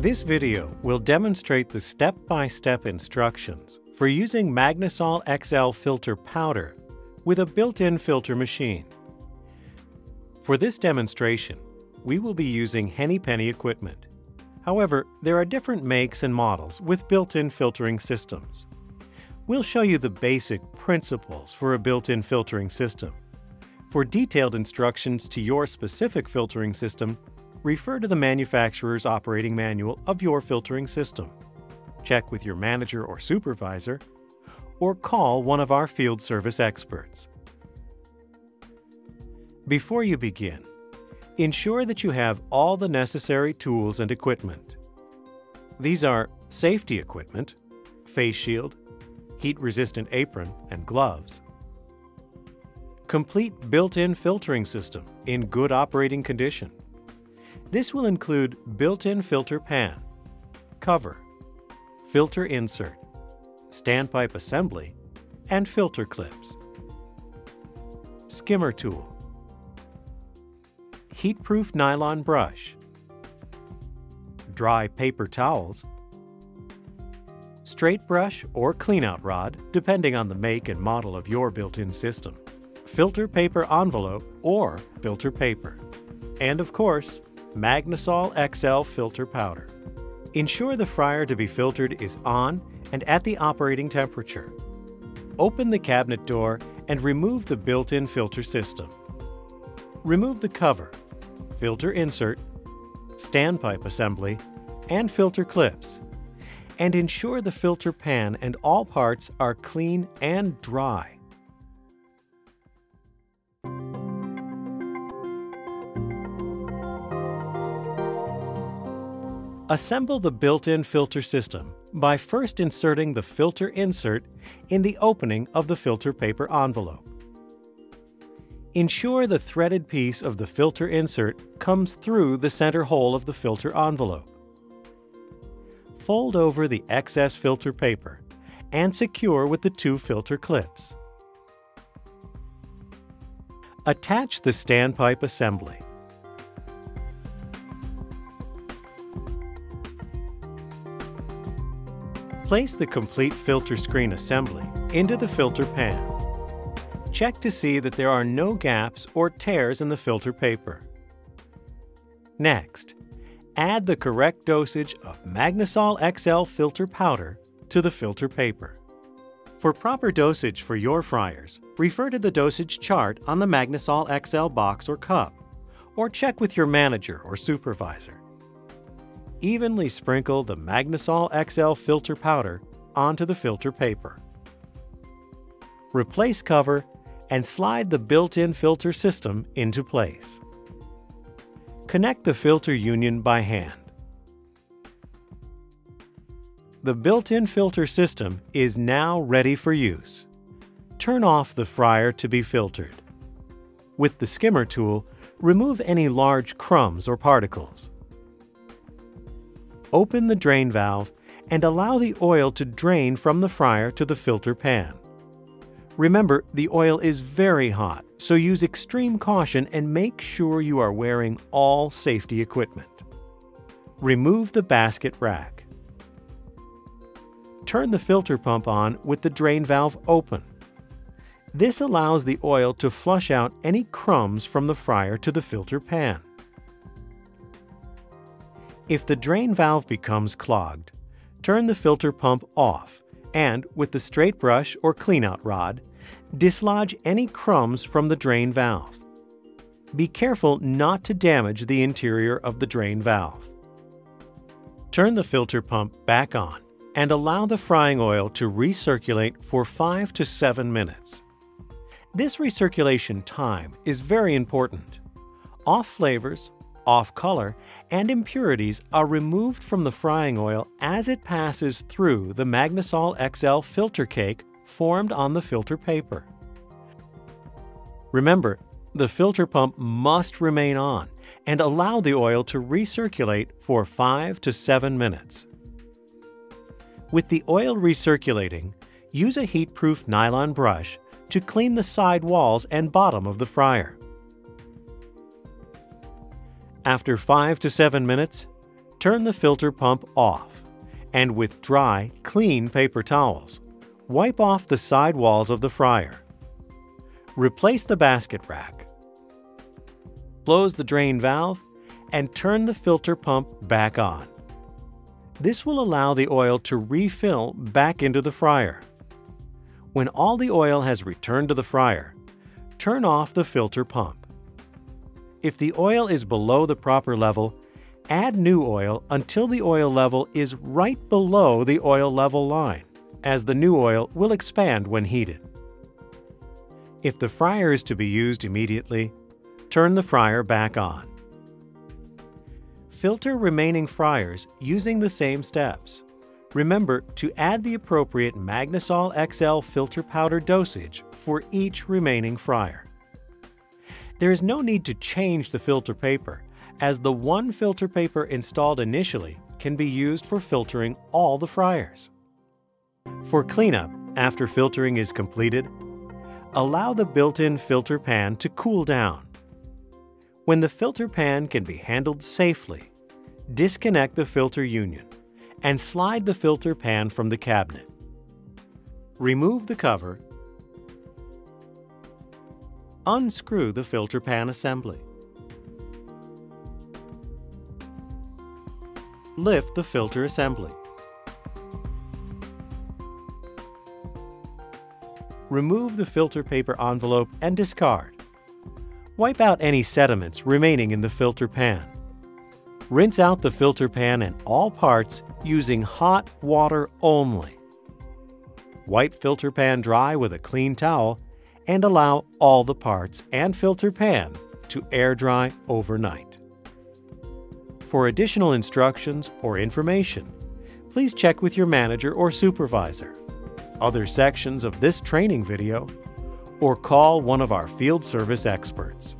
This video will demonstrate the step-by-step instructions for using Magnesol XL filter powder with a built-in filter machine. For this demonstration, we will be using Henny Penny equipment. However, there are different makes and models with built-in filtering systems. We'll show you the basic principles for a built-in filtering system. For detailed instructions to your specific filtering system, refer to the manufacturer's operating manual of your filtering system. Check with your manager or supervisor, or call one of our field service experts. Before you begin, ensure that you have all the necessary tools and equipment. These are safety equipment, face shield, heat-resistant apron and gloves, complete built-in filtering system in good operating condition. This will include built-in filter pan, cover, filter insert, standpipe assembly, and filter clips. Skimmer tool, heat-proof nylon brush, dry paper towels, straight brush or cleanout rod depending on the make and model of your built-in system, filter paper envelope or filter paper, and of course, Magnesol XL filter powder. Ensure the fryer to be filtered is on and at the operating temperature. Open the cabinet door and remove the built-in filter system. Remove the cover filter insert, standpipe assembly, and filter clips. And ensure the filter pan and all parts are clean and dry. Assemble the built-in filter system by first inserting the filter insert in the opening of the filter paper envelope. Ensure the threaded piece of the filter insert comes through the center hole of the filter envelope. Fold over the excess filter paper and secure with the two filter clips. Attach the standpipe assembly. Place the complete filter screen assembly into the filter pan. Check to see that there are no gaps or tears in the filter paper. Next, add the correct dosage of Magnesol XL filter powder to the filter paper. For proper dosage for your fryers, refer to the dosage chart on the Magnesol XL box or cup, or check with your manager or supervisor. Evenly sprinkle the Magnesol XL filter powder onto the filter paper. Replace cover and slide the built-in filter system into place. Connect the filter union by hand. The built-in filter system is now ready for use. Turn off the fryer to be filtered. With the skimmer tool, remove any large crumbs or particles. Open the drain valve and allow the oil to drain from the fryer to the filter pan. Remember, the oil is very hot, so use extreme caution and make sure you are wearing all safety equipment. Remove the basket rack. Turn the filter pump on with the drain valve open. This allows the oil to flush out any crumbs from the fryer to the filter pan. If the drain valve becomes clogged, turn the filter pump off and, with the straight brush or cleanout rod, dislodge any crumbs from the drain valve. Be careful not to damage the interior of the drain valve. Turn the filter pump back on and allow the frying oil to recirculate for 5 to 7 minutes. This recirculation time is very important. Off flavors, off color, and impurities are removed from the frying oil as it passes through the Magnesol XL filter cake formed on the filter paper. Remember, the filter pump must remain on and allow the oil to recirculate for 5 to 7 minutes. With the oil recirculating, use a heat-proof nylon brush to clean the side walls and bottom of the fryer. After 5 to 7 minutes, turn the filter pump off, and with dry, clean paper towels, wipe off the side walls of the fryer. Replace the basket rack. Close the drain valve and turn the filter pump back on. This will allow the oil to refill back into the fryer. When all the oil has returned to the fryer, turn off the filter pump. If the oil is below the proper level, add new oil until the oil level is right below the oil level line, as the new oil will expand when heated. If the fryer is to be used immediately, turn the fryer back on. Filter remaining fryers using the same steps. Remember to add the appropriate Magnesol XL filter powder dosage for each remaining fryer. There is no need to change the filter paper, as the one filter paper installed initially can be used for filtering all the fryers. For cleanup, after filtering is completed, allow the built-in filter pan to cool down. When the filter pan can be handled safely, disconnect the filter union and slide the filter pan from the cabinet. Remove the cover. Unscrew the filter pan assembly. Lift the filter assembly. Remove the filter paper envelope and discard. Wipe out any sediments remaining in the filter pan. Rinse out the filter pan and all parts using hot water only. Wipe filter pan dry with a clean towel and allow all the parts and filter pan to air dry overnight. For additional instructions or information, please check with your manager or supervisor, other sections of this training video, or call one of our field service experts.